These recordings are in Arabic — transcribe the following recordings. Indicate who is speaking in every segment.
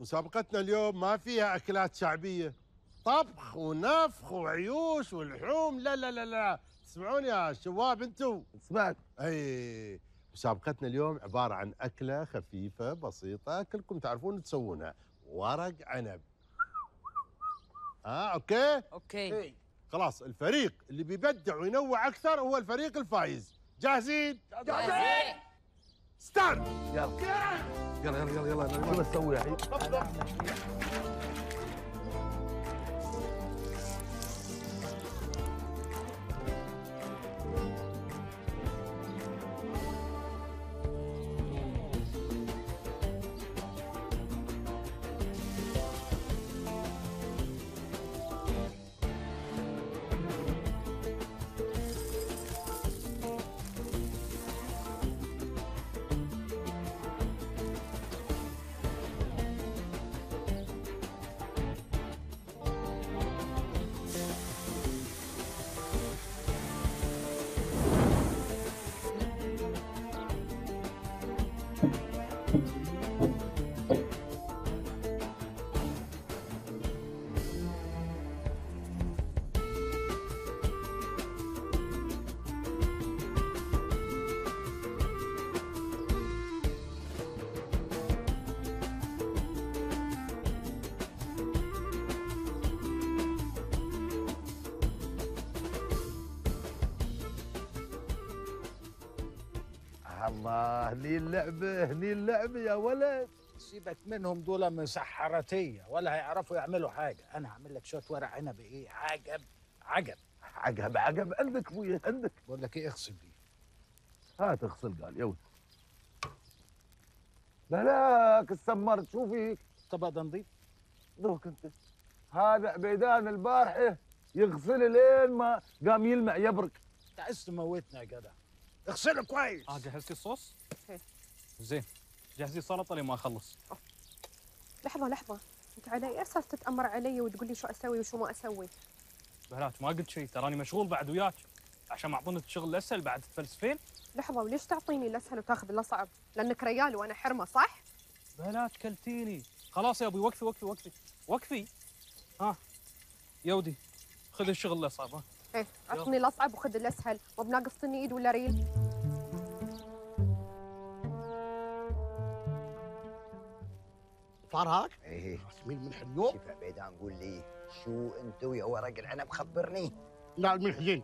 Speaker 1: مسابقتنا اليوم ما فيها أكلات شعبية. طبخ ونفخ وعيوش ولحوم. لا لا لا لا. تسمعون يا شباب أنتم
Speaker 2: سمعت
Speaker 1: أي. مسابقتنا اليوم عبارة عن أكلة خفيفة بسيطة كلكم تعرفون تسوونها. ورق عنب. آه okay؟
Speaker 3: okay.
Speaker 1: خلاص الفريق اللي بيبدع وينوع أكثر هو الفريق الفايز. جاهزين؟
Speaker 3: جاهزين.
Speaker 1: ستارت
Speaker 2: يلا يلا يلا يلا يلا شو نسوي الحين؟ الله هني اللعبة هني اللعبة يا ولد.
Speaker 4: سيبك منهم دول مسحرتيه ولا هيعرفوا يعملوا حاجة. أنا هعمل لك شوية ورق عنب إيه؟ عجب عجب.
Speaker 2: عقب عقب عندك أبويا عندك.
Speaker 4: بقول لك إيه اغسل دي
Speaker 2: هات اغسل قال يلا. لا لا السمر شوفي.
Speaker 4: الطبق ده نضيف؟
Speaker 2: ذوق أنت. هذا عبيدان البارحة يغسل لين ما قام يلمع
Speaker 4: انت عايز تموتنا يا جدع. اغسله كويس.
Speaker 5: آه جهزتي الصوص؟
Speaker 3: إيه.
Speaker 5: زين. جهزي السلطة لين ما اخلص
Speaker 6: لحظة لحظة. أنت على اي أساس تتأمر علي وتقول لي شو أسوي وشو ما أسوي؟
Speaker 5: بهلات ما قلت شيء تراني مشغول بعد وياك. عشان معطونك الشغل الأسهل بعد تفلسفين
Speaker 6: لحظة وليش تعطيني الأسهل وتاخذ الاصعب لأنك ريال وأنا حرمة صح؟
Speaker 5: بهلات كلتيني. خلاص يا أبوي وقفي وقفي وقفي وقفي. ها يودي. خذ الشغل الاصعب ها.
Speaker 6: إيه اعطني الاصعب وخذ الأسهل. مو بناقصتني إيد ولا ريل.
Speaker 7: فرهاك
Speaker 8: إيه.
Speaker 7: ياسمين من اليوم؟
Speaker 8: شوف عبيدان قول لي. شو أنت ويا ورق العنب خبرني؟
Speaker 7: لا الملح زين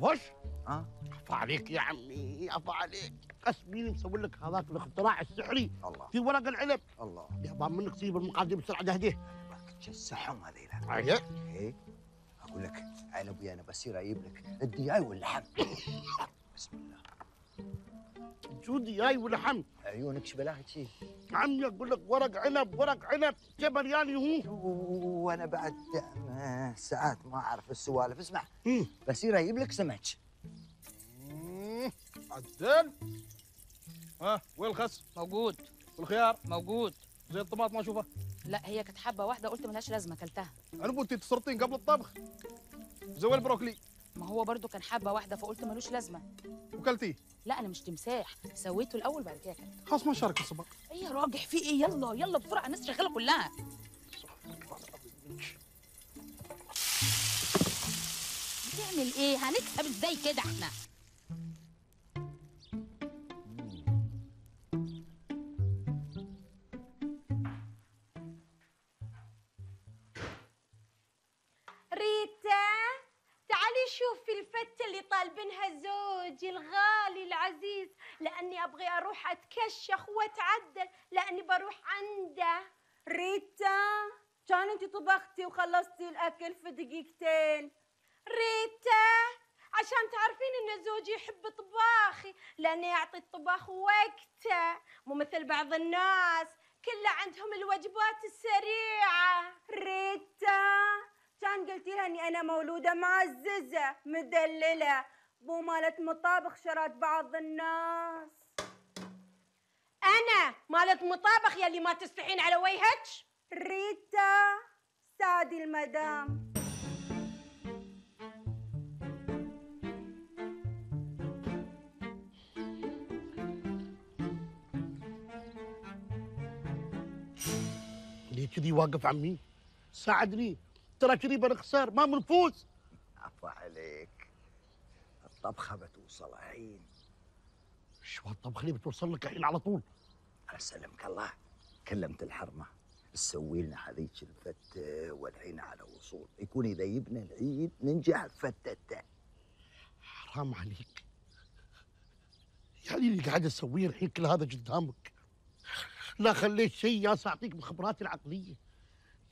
Speaker 7: وش
Speaker 8: ها
Speaker 7: عفا عليك يا عمي عفا عليك. قسميني مسوي لك هذاك الاختراع السحري.
Speaker 8: الله.
Speaker 7: في ورق العنب.
Speaker 8: الله.
Speaker 7: يابا منك سيب المقادير بسرعة دهديه
Speaker 8: السحم هذيلا
Speaker 7: أيه.
Speaker 8: إيه. أقول لك. أنا أبوي أنا بصير أجيب لك الدياي واللحم. بسم الله.
Speaker 7: جودي جاي ولحم
Speaker 8: عيونك شبلاها شي.
Speaker 7: عمي أقول لك ورق عنب ورق عنب. جبل يعني هو؟
Speaker 8: وأنا بعد ساعات ما أعرف السوالف. اسمع. بصير أجيب لك سمك.
Speaker 5: عدل. ها وين الخس؟
Speaker 3: موجود.
Speaker 5: والخيار؟
Speaker 3: موجود.
Speaker 5: زي الطماط ما أشوفه.
Speaker 3: لا هي كانت حبة واحدة قلت ملهاش
Speaker 5: لازمة أكلتها. أنا أنت قبل الطبخ. زي البروكلي
Speaker 3: ما هو برضو كان حبة واحدة فقلت ملوش لازمة.
Speaker 5: وكلتيه؟
Speaker 3: لا أنا مش تمساح. سويته الأول بعد كده اكلته
Speaker 5: خلاص ما شارك السباق
Speaker 3: إيه يا راجح في إيه؟ يلا يلا بسرعة الناس شغالة كلها. بتعمل إيه؟ هنكسب إزاي كده
Speaker 9: إحنا؟ شوفي الفتة اللي طالبينها زوجي الغالي العزيز لأني أبغي أروح أتكشخ وأتعدل لأني بروح عنده. ريتا كان أنت طبختي وخلصتي الأكل في دقيقتين. ريتا عشان تعرفين إن زوجي يحب طباخي لأنه يعطي الطباخ وقته مو مثل بعض الناس كله عندهم الوجبات السريعة. ريتا كان قلتي لها إني أنا مولودة معززة مدللة. مو مالت مطابخ شرات بعض الناس. أنا مالت مطابخ يلي ما تستحين على وجهك؟ ريتا سادي المدام.
Speaker 7: ليه كذي واقف عمي؟ ساعدني. ترى كذي بنخسر ما بنفوز.
Speaker 8: عفا عليك. الطبخة بتوصل الحين.
Speaker 7: شو هالطبخة اللي بتوصل لك الحين على طول؟
Speaker 8: على سلمك الله. كلمت الحرمة. تسوي لنا هذيك الفتة والحين على وصول. يكون اذا جبنا العيد ننجح بفتته
Speaker 7: حرام عليك. يعني اللي قاعد أسويه الحين كل هذا قدامك. لا خليت شيء يا أعطيك بخبراتي العقلية.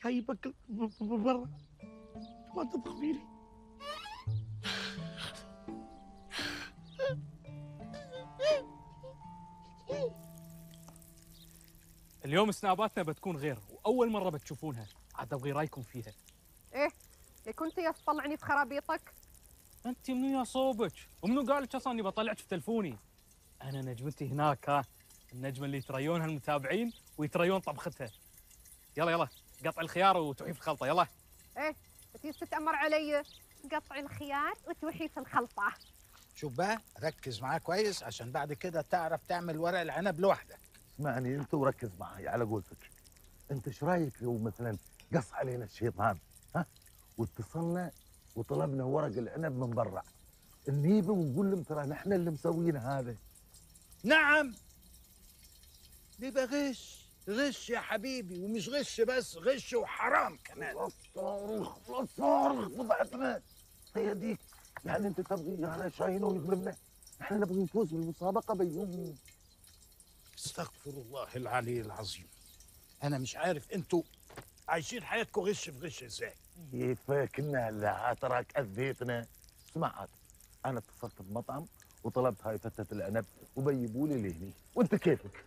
Speaker 7: جايبك برا. ما تطبخ فيني
Speaker 5: اليوم سناباتنا بتكون غير وأول مرة بتشوفونها. عاد أبغي رأيكم فيها.
Speaker 6: إيه يا كنت يا تطلعني في خرابيطك؟
Speaker 5: أنت منو يا صوبك؟ ومنو قال لك أصلا إني بطلعك في تلفوني؟ أنا نجمتي هناك ها. النجمة اللي يتريونها المتابعين ويتريون طبختها. يلا يلا. قطع الخيار وتوحي في الخلطة يلا.
Speaker 6: إيه بتيجي تتأمر علي. قطع الخيار وتوحي في الخلطة.
Speaker 4: شوف بقى ركز معاه كويس عشان بعد كده تعرف تعمل ورق العنب لوحدك.
Speaker 2: اسمعني انت وركز معي على قولتك. انت إيش رأيك لو مثلا قص علينا الشيطان ها؟ واتصلنا وطلبنا ورق العنب من برا. نجيبه ونقول لهم ترى نحن اللي مسوين هذا.
Speaker 4: نعم. بيبقى غش. غش يا حبيبي ومش غش بس غش وحرام كمان.
Speaker 2: لا صارخ لا صارخ فضحتنا هي ديك يعني انت تبغي أنا شاهين ويغلبنا إحنا نبغي نفوز بالمسابقة بيوم.
Speaker 4: استغفر الله العلي العظيم. أنا مش عارف أنتوا عايشين حياتكم غش في غش إزاي؟
Speaker 2: كيف كنا هلا تراك اذيتنا اسمع عاد أنا اتصلت بمطعم وطلبت هاي فتة العنب وبيبوا لي لهني. وأنت كيفك؟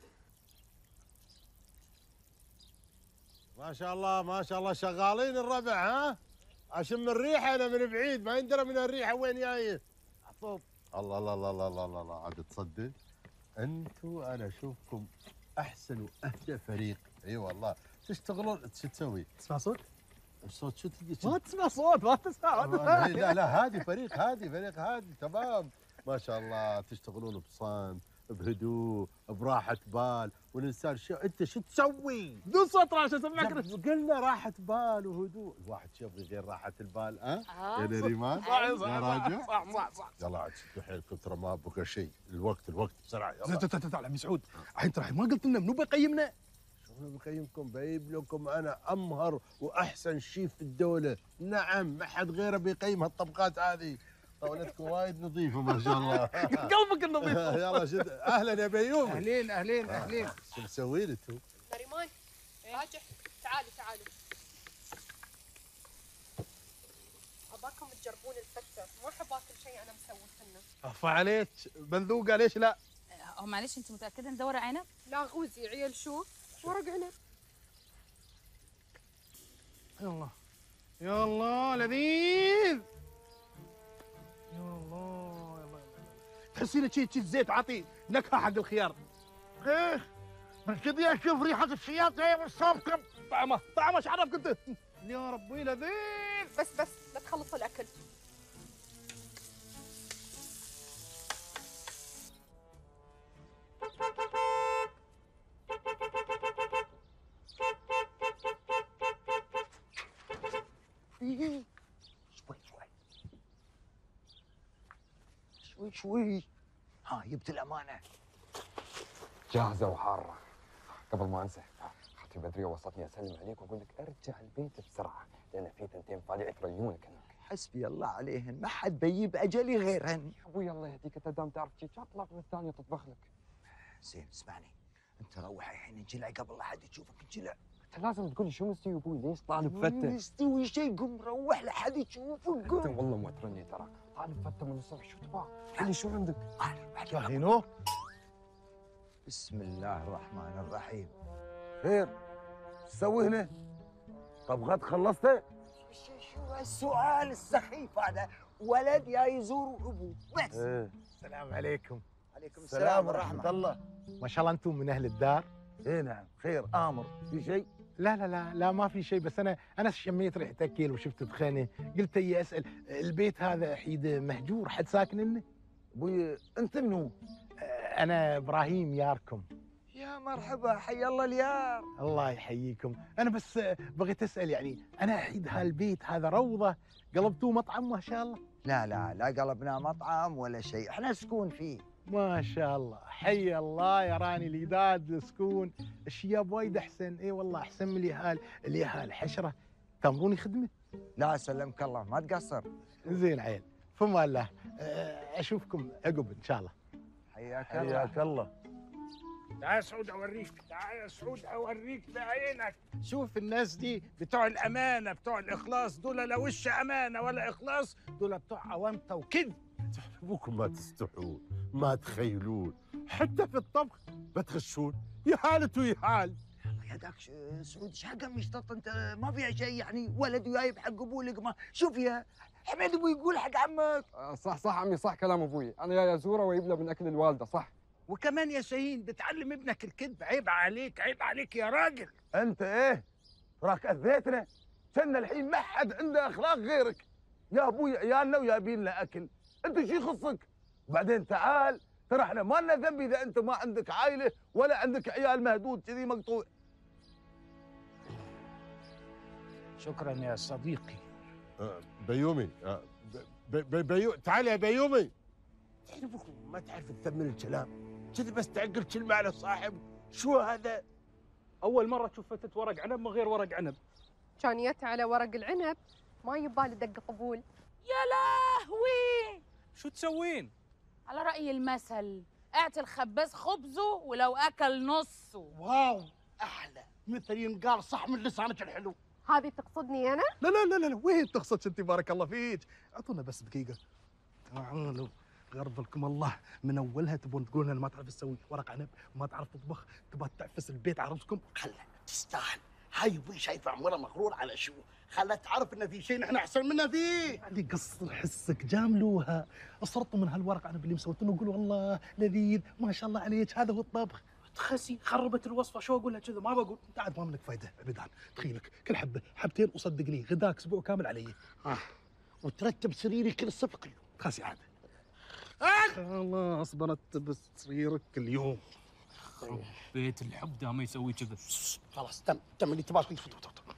Speaker 1: ما شاء الله ما شاء الله شغالين الربع ها؟ أشم الريحه أنا من بعيد ما يندرى من الريحه وين جاية
Speaker 2: عطوب
Speaker 1: الله الله الله الله الله الله. عاد تصدق أنتوا أنا أشوفكم أحسن وأهدى فريق. إي والله. تشتغلون؟ شو تسوي؟
Speaker 7: تسمع صوت؟
Speaker 1: الصوت شو تجي؟
Speaker 7: ما تسمع صوت ما تسمع ما تسمع
Speaker 1: لا لا هادي فريق هادي فريق هادي تمام. ما شاء الله. تشتغلون بصمت بهدوء براحة بال والإنسان شو أنت شو تسوي؟
Speaker 7: بدون صوت راح اسمعك
Speaker 1: قلنا راحة بال وهدوء. الواحد شو يبغي غير راحة البال أه؟
Speaker 3: آه.
Speaker 1: يا نريمان
Speaker 7: صح صح صح صح صح
Speaker 1: يلا عاد شدوا حيلكم ترى ما بقى شيء. الوقت الوقت بسرعة يلا.
Speaker 2: تعال عمي سعود الحين ترى ما قلت لنا منو بيقيمنا؟
Speaker 1: شلون بقيمكم؟ بجيب لكم أنا أمهر وأحسن شيف في الدولة. نعم ما حد غيره بيقيم هالطبقات هذه. طاولتكم وايد نظيفة ما شاء الله.
Speaker 2: قلبك النظيف.
Speaker 1: يلا شد. أهلا يا بيومي.
Speaker 4: أهلين أهلين أهلين.
Speaker 1: شو مسوين أنتم؟
Speaker 6: نريمان راجع تعالوا تعالوا أباكم تجربون الفتة. مو احب اكل شيء أنا مسوي لنا
Speaker 2: عفا عليك. بندوقه ليش لا؟
Speaker 3: أه معلش أنت متأكدة إن ده ورق عنب؟
Speaker 6: لا غوزي عيال شو؟ ورق عنب.
Speaker 2: يلا. يلا لذيذ. يا الله يلا تحسين شي شي الزيت عاطي نكهة حق الخيار. إيه من كذي أشوف ريحة الشياط هي والصابكم طعمه طعمه إيش عرفك أنت؟ يا ربي لذيذ.
Speaker 6: بس بس لا تخلص الأكل.
Speaker 8: شوي شوي. ها جبت الأمانة.
Speaker 10: جاهزة وحارة. قبل ما أنسى أختي بدرية وصلتني أسلم عليك وأقول لك أرجع البيت بسرعة لأن في ثنتين طالع يتريونك هناك.
Speaker 8: حسبي الله عليهن ما حد بيجيب أجلي غيرهن.
Speaker 10: يا أبوي الله يهديك أنت دام تعرف شيء اطلع من الثانية تطبخ لك؟
Speaker 8: زين اسمعني. أنت روح الحين انجلع قبل لا حد يشوفك انجلع.
Speaker 10: أنت لازم تقول لي شو مستوي أبوي؟ ليش طالب فتة
Speaker 8: مستوي شيء قم روح لحد يشوفك
Speaker 10: أنت
Speaker 8: قم
Speaker 10: والله موترني ترى طالب فتة من الصبح. شو تبغى؟ قل لي شو عندك؟
Speaker 2: شاهينو
Speaker 8: بسم الله الرحمن الرحيم.
Speaker 2: خير. تسوي هنا؟ طبخات خلصت؟
Speaker 8: شو شو السؤال السخيف هذا؟ ولد يا يزور ابوه بس.
Speaker 2: إيه.
Speaker 11: السلام عليكم.
Speaker 8: عليكم
Speaker 2: السلام ورحمة الله.
Speaker 11: ما شاء الله أنتم من أهل الدار؟
Speaker 2: إيه نعم. خير. آمر. في شيء؟
Speaker 11: لا لا لا لا ما في شيء بس أنا أنا شميت ريحة اكل وشفت دخانه قلت أجي أسأل البيت هذا حيد مهجور حد ساكن انه
Speaker 2: أبوي أنت منو؟
Speaker 11: أنا إبراهيم ياركم.
Speaker 8: يا مرحبا حي الله اليار.
Speaker 11: الله يحييكم. أنا بس بغيت أسأل يعني أنا أحيد هالبيت هذا روضة قلبتوه مطعم ما شاء الله؟
Speaker 8: لا لا لا قلبنا مطعم ولا شيء. إحنا سكون فيه.
Speaker 11: ما شاء الله. حي الله يا راني الإيداد السكون. الشياب وايد أحسن؟ إي والله أحسن من اليهال. اليهال حشرة. تامروني خدمة؟
Speaker 8: لا سلمك الله. ما تقصر.
Speaker 11: زين عيل. فما الله. آه، أشوفكم عقب إن شاء الله.
Speaker 8: حياك
Speaker 7: حياك الله.
Speaker 4: تعال سعود أوريك. تعال يا سعود أوريك بعينك شوف الناس دي بتوع الأمانة بتوع الإخلاص. دول لا وش أمانة ولا إخلاص. دول بتوع عوامطه وكذب.
Speaker 1: ابوكم ما تستحون ما تخيلون. حتى في الطبخ ما تغشون يا حالته يا حال.
Speaker 8: يا داك سعود إيش حق مشطط؟ انت ما فيها شيء يعني؟ ولد جايب حق ابوه لقمه شوف يا حميد أبوي يقول حق عمك.
Speaker 10: آه، صح صح عمي صح كلام أبوي. أنا يا ازوره ويبلى من أكل الوالدة صح.
Speaker 4: وكمان يا شاهين بتعلم ابنك الكذب. عيب عليك عيب عليك يا راجل.
Speaker 7: أنت إيه؟ راك أذيتنا؟ كنا الحين ما حد عنده أخلاق غيرك. يا أبوي عيالنا ويابين لنا أكل. انت شو يخصك؟ بعدين تعال ترى إحنا ما لنا ذنب إذا أنت ما عندك عائلة ولا عندك عيال مهدود كذي مقطوع.
Speaker 4: شكرا يا صديقي.
Speaker 1: آه، بيومي آه، ب- ب- بيو تعال يا بيومي. تعرفكم ما تعرف تثمن الكلام. كذا بس تعقل كلمة على صاحب. شو هذا؟
Speaker 5: أول مرة تشوف فتة ورق عنب من غير ورق عنب.
Speaker 6: كان يت على ورق العنب ما يبالي دق قبول.
Speaker 3: يا لهوي!
Speaker 5: شو تسوين؟
Speaker 3: على رأي المثل اعطي الخباز خبزه ولو أكل نصه.
Speaker 7: واو أحلى. مثل ينقال صح من لسانك الحلو.
Speaker 6: هذه تقصدني أنا؟
Speaker 2: لا لا لا لا, لا. وين تقصد انت بارك الله فيك؟ أعطونا بس دقيقة. تعالوا غرب لكم الله. من أولها تبون تقولون أنا ما تعرف تسوي ورق عنب وما تعرف تطبخ تبغى تعفس البيت عرفتكم
Speaker 7: خله تستاهل. هاي أبوي شايفه عمره مغرور على شو؟ خله تعرف إن في شيء نحن أحسن منه فيه.
Speaker 2: يعني قصر حسك جاملوها اصرطوا من هالورق عنب اللي مسويتونه قولوا والله لذيذ. ما شاء الله عليك. هذا هو الطبخ. تخسي خربت الوصفة. شو أقول لها كذا؟ ما بقول. انت عاد ما منك فايدة ابدا. تخيلك كل حبة حبتين وصدقني غداك أسبوع كامل علي.
Speaker 7: آه. وترتب سريري كل الصبح
Speaker 2: خاسي عاد. خلاص برتب سريرك اليوم.
Speaker 5: بيت الحب ده ما يسوي كذا
Speaker 7: خلاص تم تم اللي تبغى فيه.